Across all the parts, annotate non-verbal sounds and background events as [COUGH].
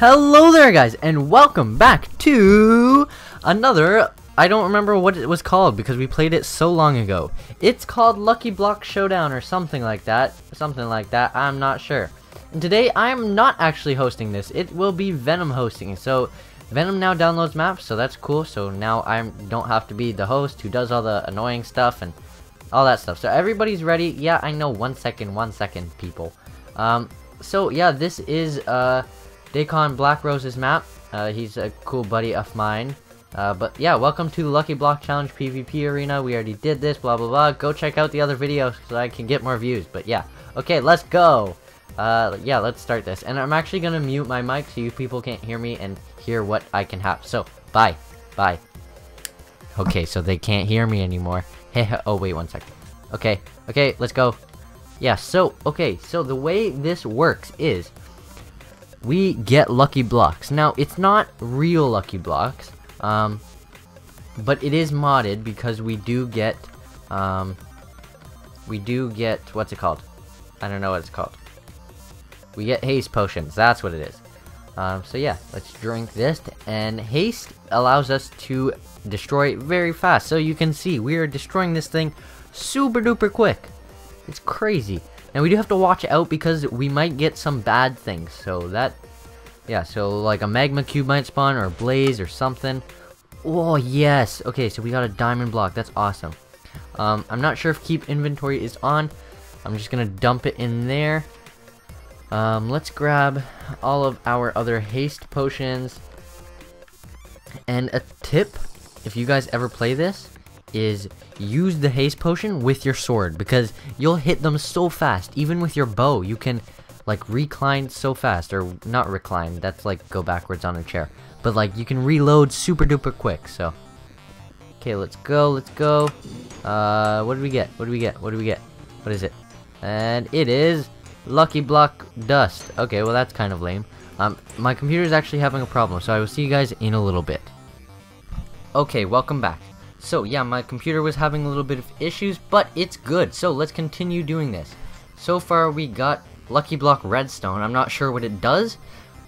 Hello there guys and welcome back to another I don't remember what it was called because we played it so long ago. It's called Lucky Block Showdown or something like that. Something like that. I'm not sure. And today I'm not actually hosting this. It will be Venom hosting. So Venom now downloads maps, so that's cool. So now I don't have to be the host who does all the annoying stuff and all that stuff. So everybody's ready. Yeah, I know. One second, one second, people. Um, so yeah, this is uh Dacon Black Rose's map. Uh, he's a cool buddy of mine. Uh, but yeah, welcome to the Lucky Block Challenge PvP Arena. We already did this, blah blah blah. Go check out the other videos so I can get more views. But yeah, okay, let's go. Uh, yeah, let's start this. And I'm actually gonna mute my mic so you people can't hear me and hear what I can have. So, bye, bye. Okay, so they can't hear me anymore. Hey, [LAUGHS] oh wait, one second. Okay, okay, let's go. Yeah, so, okay, so the way this works is we get lucky blocks. Now, it's not real lucky blocks, um, but it is modded because we do get, um, we do get, what's it called? I don't know what it's called. We get haste potions, that's what it is. Um, so yeah, let's drink this, and haste allows us to destroy it very fast. So you can see, we are destroying this thing super duper quick. It's crazy. Now we do have to watch out because we might get some bad things. So that, yeah, so like a magma cube might spawn or a blaze or something. Oh yes. Okay, so we got a diamond block. That's awesome. Um, I'm not sure if keep inventory is on. I'm just gonna dump it in there. Um, let's grab all of our other haste potions. And a tip, if you guys ever play this, is use the haste potion with your sword because you'll hit them so fast. Even with your bow, you can like recline so fast or not recline. That's like go backwards on a chair. But like you can reload super duper quick. So okay, let's go. Let's go. Uh, what do we get? What do we get? What do we get? What is it? And it is lucky block dust. Okay, well that's kind of lame. Um, my computer is actually having a problem, so I will see you guys in a little bit. Okay, welcome back. So yeah, my computer was having a little bit of issues, but it's good. So let's continue doing this. So far we got Lucky Block Redstone. I'm not sure what it does,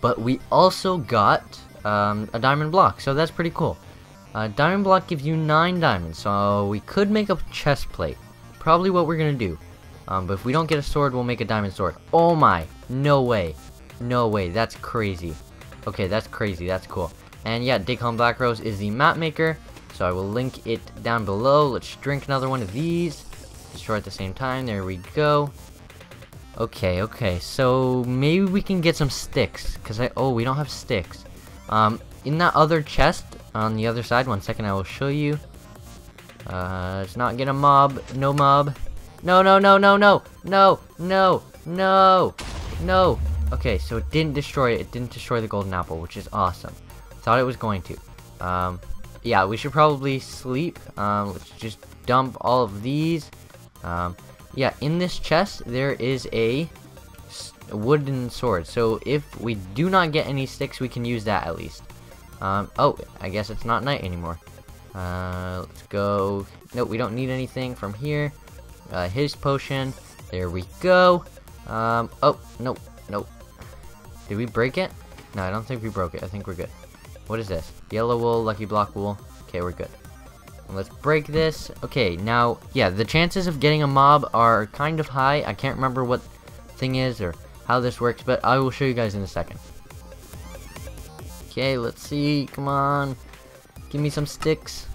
but we also got um, a diamond block. So that's pretty cool. Uh, diamond block gives you 9 diamonds, so we could make a chest plate. Probably what we're to do. Um, but if we don't get a sword, we'll make a diamond sword. Oh my, no way. No way, that's crazy. Okay, that's crazy, that's cool. And yeah, Dacon Black Rose is the map maker. So I will link it down below. Let's drink another one of these. Destroy at the same time. There we go. Okay, okay. So maybe we can get some sticks. Because I... Oh, we don't have sticks. Um, in that other chest on the other side. One second, I will show you. Uh, let's not get a mob. No mob. No, no, no, no, no. No, no, no, no. Okay, so it didn't destroy it. It didn't destroy the golden apple, which is awesome. Thought it was going to. Um, yeah, we should probably sleep. Um, let's just dump all of these. Um, yeah, in this chest, there is a wooden sword. So if we do not get any sticks, we can use that at least. Um, oh, I guess it's not night anymore. Uh, let's go. Nope, we don't need anything from here. Uh, his potion. There we go. Um, oh, nope, nope. Did we break it? No, I don't think we broke it. I think we're good. What is this? Yellow wool, lucky block wool. Okay, we're good. Let's break this. Okay, now, yeah, the chances of getting a mob are kind of high. I can't remember what thing is or how this works, but I will show you guys in a second. Okay, let's see. Come on. Give me some sticks.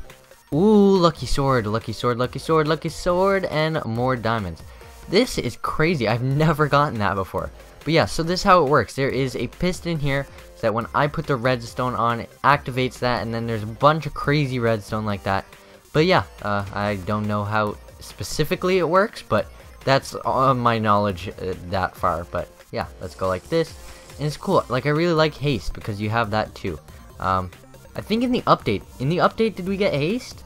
Ooh, lucky sword, lucky sword, lucky sword, lucky sword, and more diamonds. This is crazy. I've [LAUGHS] never gotten that before. But yeah, so this is how it works. There is a piston here so that when I put the redstone on, it activates that, and then there's a bunch of crazy redstone like that. But yeah, uh, I don't know how specifically it works, but that's all my knowledge uh, that far. But yeah, let's go like this. And it's cool. Like, I really like haste because you have that too. Um, I think in the update, in the update, did we get haste?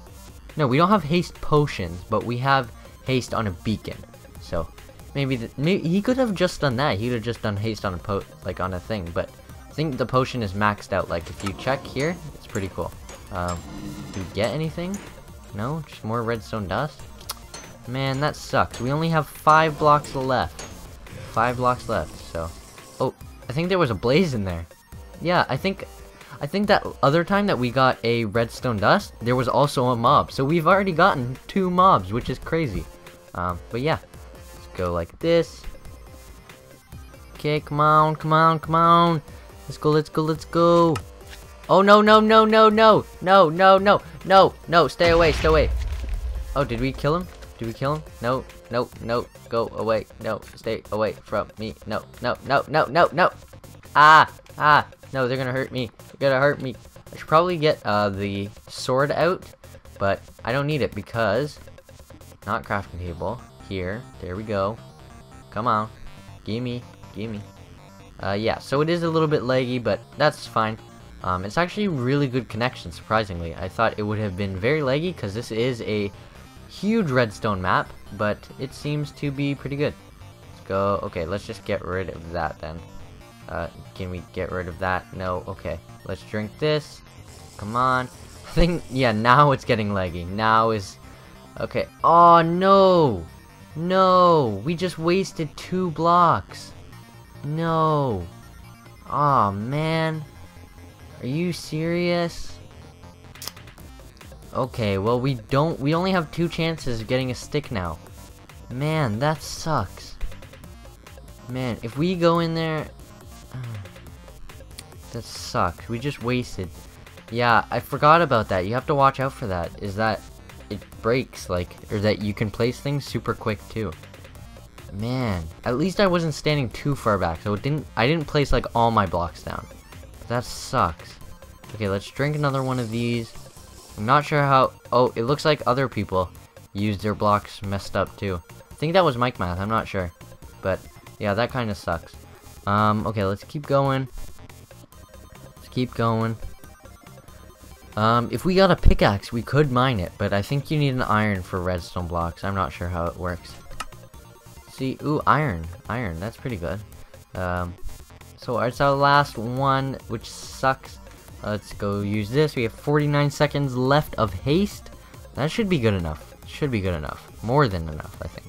No, we don't have haste potions, but we have haste on a beacon. So, maybe, the, maybe he could have just done that. He could have just done haste on a po like on a thing, but I think the potion is maxed out. Like, if you check here, it's pretty cool. Um, do you get anything? No? Just more redstone dust? Man, that sucks. We only have five blocks left. Five blocks left, so... Oh, I think there was a blaze in there. yeah, I think I think that other time that we got a redstone dust, there was also a mob. So we've already gotten two mobs, which is crazy. Um, but yeah, let's go like this. Okay, come on, come on, come on. Let's go, let's go, let's go. Oh, no, no, no, no, no. No, no, no, no, no. Stay away, stay away. Oh, did we kill him? Did we kill him? No, no, no. Go away. No, stay away from me. No, no, no, no, no, no. Ah, ah. No, they're gonna hurt me. They're gonna hurt me. I should probably get uh, the sword out, but I don't need it because not crafting table. Here, there we go. Come on, gimme, gimme. Uh, yeah, so it is a little bit laggy, but that's fine. Um, it's actually really good connection, surprisingly. I thought it would have been very laggy because this is a huge redstone map, but it seems to be pretty good. Let's go. Okay, let's just get rid of that then. Uh, can we get rid of that? No, okay. Let's drink this. Come on. [LAUGHS] I think, yeah, now it's getting laggy. Now is... Okay. Oh, no! No! We just wasted two blocks. No. Oh, man. Are you serious? Okay, well, we don't... We only have two chances of getting a stick now. Man, that sucks. Man, if we go in there [SIGHS] that sucks. We just wasted. Yeah, I forgot about that. You have to watch out for that. Is that it breaks, like, or that you can place things super quick too. Man, at least I wasn't standing too far back, so it didn't. I didn't place like all my blocks down. That sucks. Okay, let's drink another one of these. I'm not sure how. Oh, it looks like other people used their blocks messed up too. I think that was Mike Math. I'm not sure, but yeah, that kind of sucks. Um, okay, let's keep going Let's keep going. Um, if we got a pickaxe, we could mine it, but I think you need an iron for redstone blocks. I'm not sure how it works. See, ooh, iron. Iron, that's pretty good. Um, so it's our last one, which sucks. Let's go use this. We have 49 seconds left of haste. That should be good enough. Should be good enough. More than enough, I think.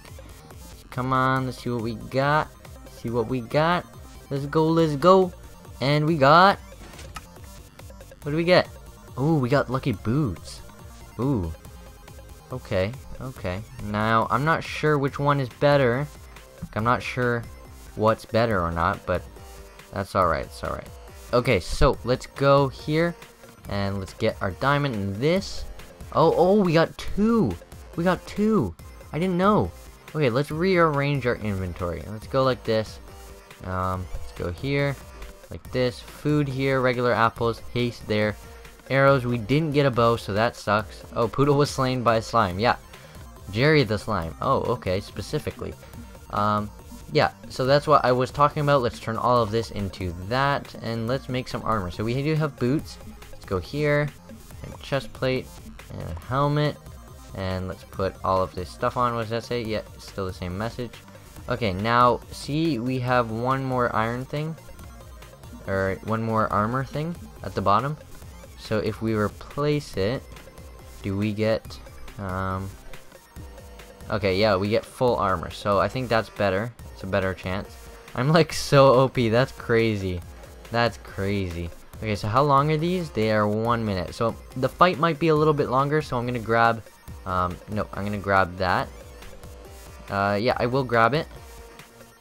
Come on, let's see what we got. See what we got. Let's go, let's go. And we got what do we get? Ooh, we got lucky boots. Ooh. Okay, okay. Now, I'm not sure which one is better. I'm not sure what's better or not, but that's alright, it's alright. Okay, so let's go here, and let's get our diamond in this. Oh, oh, we got two! We got two! I didn't know. Okay, let's rearrange our inventory. Let's go like this. Um, let's go here like this. Food here, regular apples, haste there. Arrows, we didn't get a bow, so that sucks. Oh, [LAUGHS] Poodle was slain by slime, yeah. Jerry the slime, oh, okay, specifically. Um, yeah, so that's what I was talking about. Let's turn all of this into that, and let's make some armor. So we do have boots. Let's go here, and chest plate, and a helmet, and let's put all of this stuff on. What does that say? Yeah, still the same message. Okay, now, see, we have one more iron thing or one more armor thing at the bottom. So if we replace it, do we get, um, okay, yeah, we get full armor. So I think that's better. It's a better chance. I'm like [LAUGHS] so OP, that's crazy. That's crazy. Okay, so how long are these? They are one minute. So the fight might be a little bit longer, so I'm gonna grab, um, no, I'm gonna grab that. Uh, yeah, I will grab it.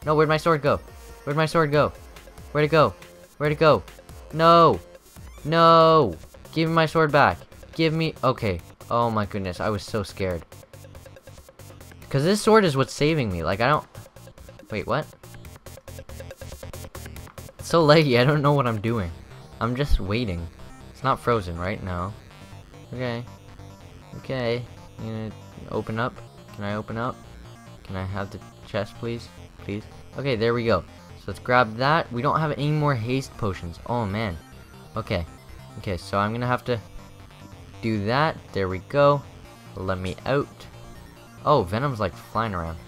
No, where'd my sword go? Where'd my sword go? Where'd it go? Where'd it go? No! No! Give me my sword back. Give me... Okay. Oh my goodness, I was so scared. Because this sword is what's saving me. Like, I don't... Wait, what? It's so laggy, I don't know what I'm doing. I'm just waiting. It's not frozen, right? No. Okay. Okay. You gonna open up? Can I open up? Can I have the chest, please? Please? Okay, there we go. So let's grab that. We don't have any more haste potions. Oh, man. Okay. Okay, so I'm gonna have to do that. There we go. Let me out. Oh, Venom's like flying around.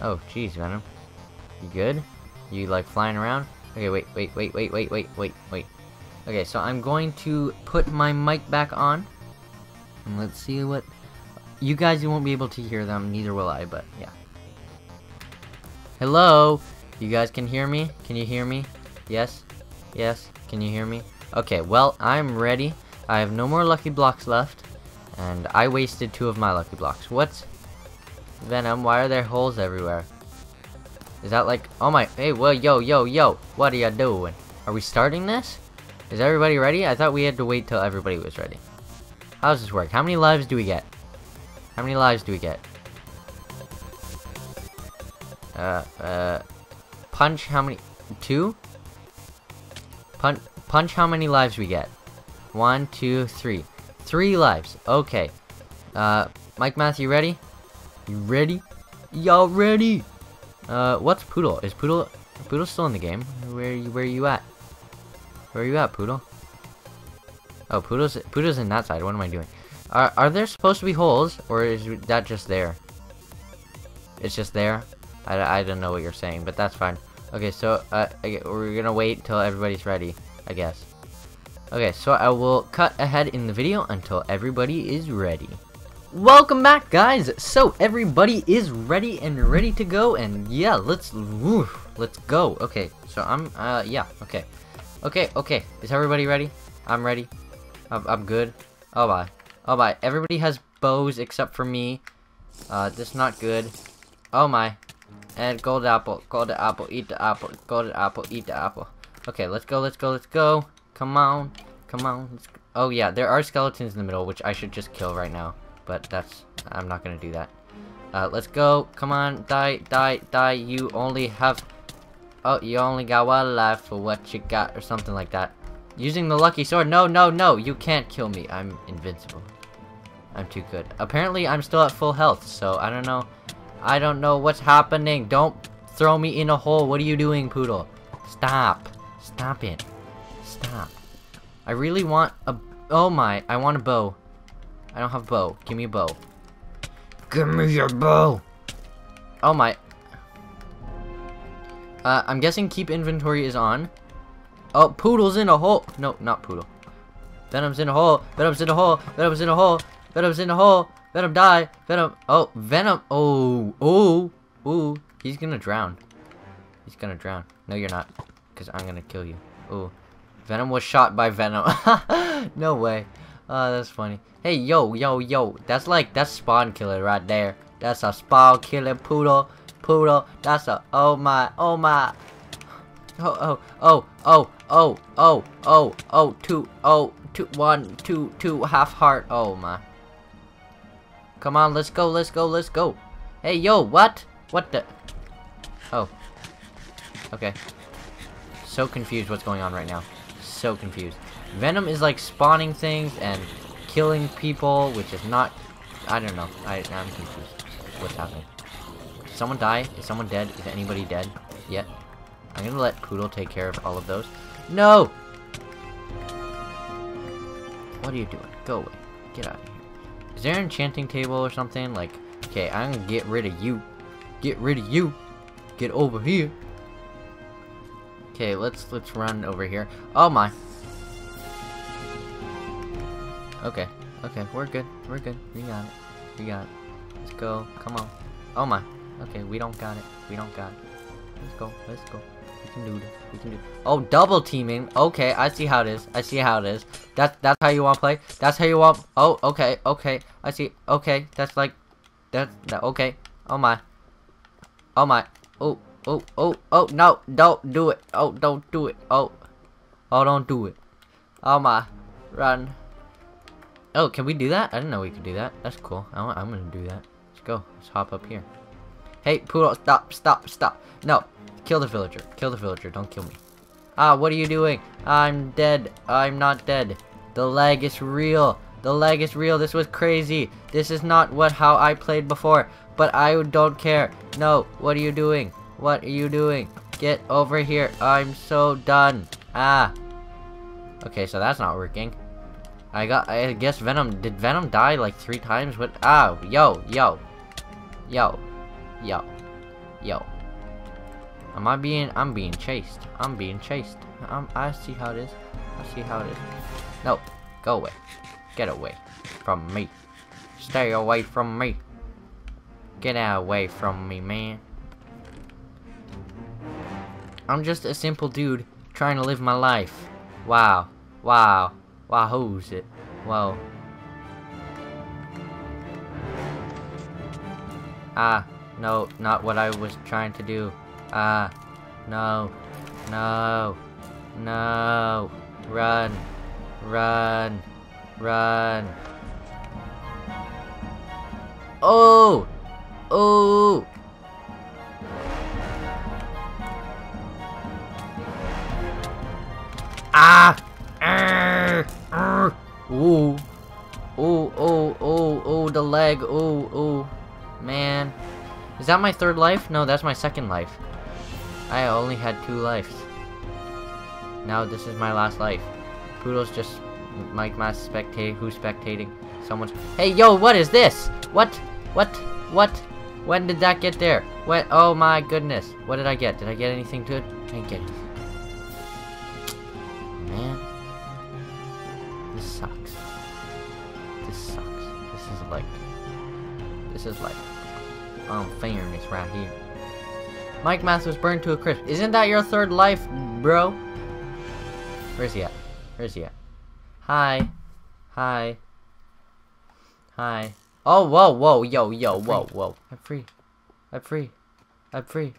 Oh, jeez, Venom. You good? You like flying around? Okay, wait, wait, wait, wait, wait, wait, wait, wait. Okay, so I'm going to put my mic back on. And let's see what... You guys you won't be able to hear them, neither will I, but yeah. Hello? You guys can hear me? Can you hear me? Yes? Yes, can you hear me? Okay, well, I'm ready. I have no more lucky blocks left. And I wasted two of my lucky blocks. What's... Venom, why are there holes everywhere? Is that like... Oh my... Hey, well, yo, yo, yo. What are you doing? Are we starting this? Is everybody ready? I thought we had to wait till everybody was ready. How does this work? How many lives do we get? How many lives do we get? Uh, uh... Punch how many... Two? Punch, punch how many lives we get. One, two, three. Three lives. Okay. Uh, Mike Matthew, ready? You ready? Y'all ready? Uh, what's Poodle? Is Poodle... Poodle still in the game? Where are you, where are you at? Where are you at, Poodle? Oh, Poodle's, Poodle's in that side. What am I doing? Are, are there supposed to be holes? Or is that just there? It's just there? I, I don't know what you're saying, but that's fine. Okay, so, uh, we're gonna wait till everybody's ready, I guess. Okay, so I will cut ahead in the video until everybody is ready. Welcome back, guys! So, everybody is ready and ready to go, and yeah, let's, let's go. Okay, so I'm, uh, yeah, okay. Okay, okay, is everybody ready? I'm ready. I'm, I'm good. Oh, bye. Oh, bye. Everybody has bows except for me. Uh, this not good. Oh, my. And gold apple, gold apple, eat the apple, gold apple, eat the apple. Okay, let's go, let's go, let's go. Come on, come on. Oh yeah, there are skeletons in the middle, which I should just kill right now. But that's, I'm not gonna do that. Uh, let's go. Come on, die, die, die. You only have, oh, you only got one life for what you got, or something like that. Using the lucky sword. No, no, no. You can't kill me. I'm invincible. I'm too good. Apparently, I'm still at full health, so I don't know. I don't know what's happening. Don't throw me in a hole. What are you doing, Poodle? Stop. Stop it. Stop. I really want a... Oh my, I want a bow. I don't have a bow. Give me a bow. Give me your bow. Oh my. Uh, I'm guessing keep inventory is on. Oh, Poodle's in a hole. No, not Poodle. Venom's in a hole. Venom's in a hole. Venom's in a hole. Venom's in a hole. Venom die. Venom. Oh, Venom. Oh, oh, oh. He's gonna drown. He's gonna drown. No, you're not. Because I'm gonna kill you. Oh. Venom was shot by Venom. [LAUGHS] no way. Oh, that's funny. Hey, yo, yo, yo. That's like, that's spawn killer right there. That's a spawn killer poodle. Poodle. That's a, oh my, oh my. Oh, oh, oh, oh, oh, oh, oh, oh, two, oh, two, one, two, two, half heart. Oh my. Come on, let's go, let's go, let's go. Hey, yo, what? What the? Oh. Okay. So confused what's going on right now. So confused. Venom is like spawning things and killing people, which is not... I don't know. I, I'm confused. What's happening? Did someone die? Is someone dead? Is anybody dead yet? I'm gonna let Poodle take care of all of those. No! What are you doing? Go away. Get out of here. Is there an enchanting table or something? Like, okay, I'm gonna get rid of you. Get rid of you. Get over here. Okay, let's let's run over here. Oh my. Okay, okay, we're good. We're good. We got it. We got it. Let's go. Come on. Oh my. Okay, we don't got it. We don't got it. Let's go. Let's go. We can do this. We can do. Oh, double teaming. Okay, I see how it is. I see how it is. That's that's how you want to play. That's how you want. Oh, okay, okay. I see. Okay, that's like, that. That. Okay. Oh my. Oh my. Oh, oh, oh, oh. No, don't do it. Oh, don't do it. Oh, oh, don't do it. Oh my. Run. Oh, can we do that? I didn't know we could do that. That's cool. I I'm gonna do that. Let's go. Let's hop up here. Hey, Poodle, stop, stop, stop. No, kill the villager. Kill the villager. Don't kill me. Ah, what are you doing? I'm dead. I'm not dead. The lag is real. The lag is real. This was crazy. This is not what how I played before. But I don't care. No, what are you doing? What are you doing? Get over here. I'm so done. Ah. Okay, so that's not working. I got, I guess Venom, did Venom die like three times? What? Ah, yo, yo. Yo. Yo. Yo. Am I being, I'm being chased. I'm being chased. I'm, I see how it is. I see how it is. No, go away. Get away from me. Stay away from me. Get away from me, man. I'm just a simple dude trying to live my life. Wow. Wow. Wow, who's it? Whoa. Ah, no, not what I was trying to do. Ah, no, no, no. Run, run, run. Oh! Oh! Ah! Arr! Arr! Ooh. Oh, oh, oh, oh, the leg. Oh, oh. Man. Is that my third life? No, that's my second life. I only had two lives. Now this is my last life. Poodle's just Mike Mass spectating. Who's spectating? Someone's. Hey, yo, what is this? What? What? What? When did that get there? What? Oh my goodness. What did I get? Did I get anything good? I didn't get anything. This is like. Unfairness right here. Mike Masters burned to a crisp. Isn't that your third life, bro? Where's he at? Where's he at? Hi. Hi. Hi. Oh, whoa, whoa, yo, yo, whoa, whoa. I'm free. I'm free. I'm free.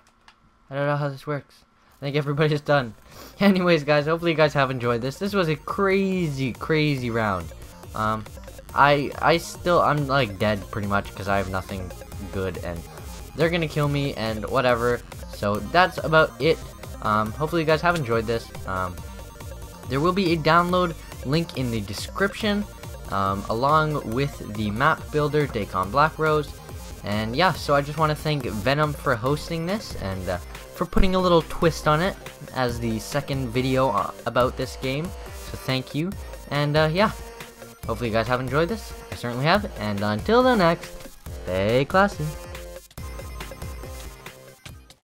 I don't know how this works. I think everybody's done. [LAUGHS] Anyways, guys, hopefully you guys have enjoyed this. This was a crazy, crazy round. Um, I, I still, I'm like dead pretty much because I have nothing good and they're gonna kill me and whatever. So that's about it. Um, hopefully you guys have enjoyed this. Um, there will be a download link in the description um, along with the map builder Dacon Black Rose. And yeah, so I just want to thank Venom for hosting this and uh, for putting a little twist on it as the second video uh, about this game. So thank you. And uh, yeah, hopefully you guys have enjoyed this. I certainly have. And until the next, stay classy.